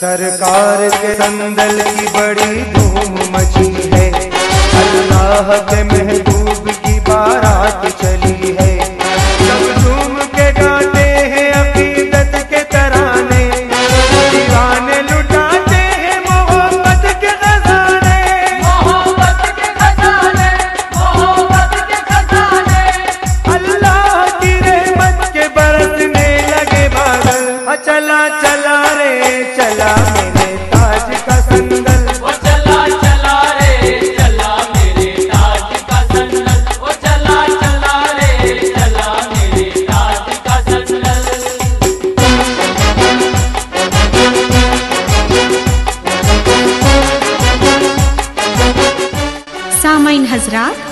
सरकार के संदल की बड़ी धूम मची है। अल्लाह के महबूब की बारात चली सामाइन हजरात।